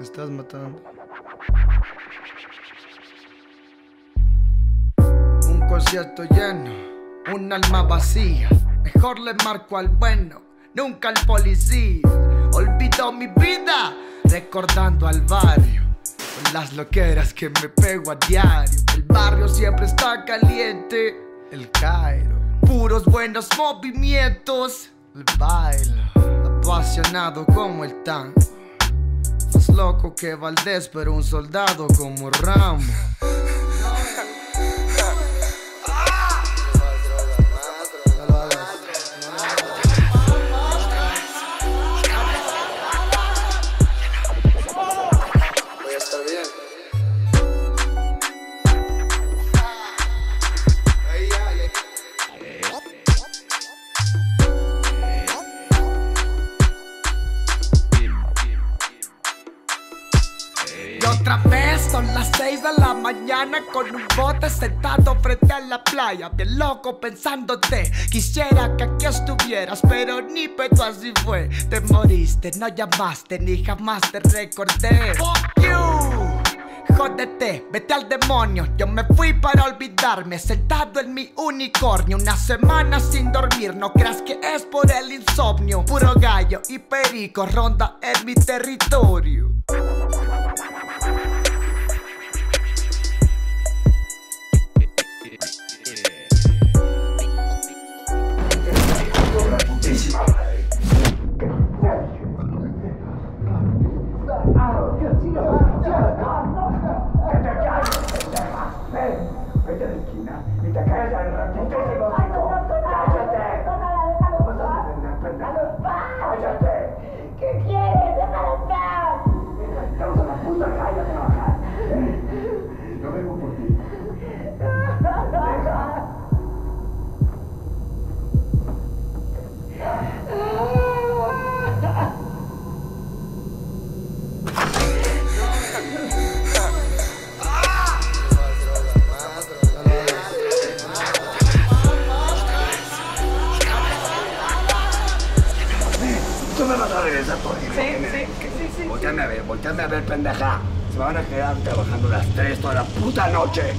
Estás matando. Un concierto lleno, un alma vacía. Mejor le marco al bueno, nunca al policía. Olvido mi vida, recordando al barrio. Con las loqueras que me pego a diario. El barrio siempre está caliente. El Cairo. Puros buenos movimientos. El baile. Apasionado como el tango. Más loco que Valdés, pero un soldado como Rambo. Y otra vez son las 6 de la mañana con un bote sentado frente a la playa, bien loco pensándote. Quisiera que aquí estuvieras, pero ni pedo así fue. Te moriste, no llamaste, ni jamás te recordé. Fuck you. Jódete, vete al demonio. Yo me fui para olvidarme, sentado en mi unicornio. Una semana sin dormir, no creas que es por el insomnio. Puro gallo y perico ronda en mi territorio. Tú me vas a regresar por ti. Sí, sí, sí, sí. Volteame a ver, volteame a ver, pendeja. Se me van a quedar trabajando las tres toda la puta noche.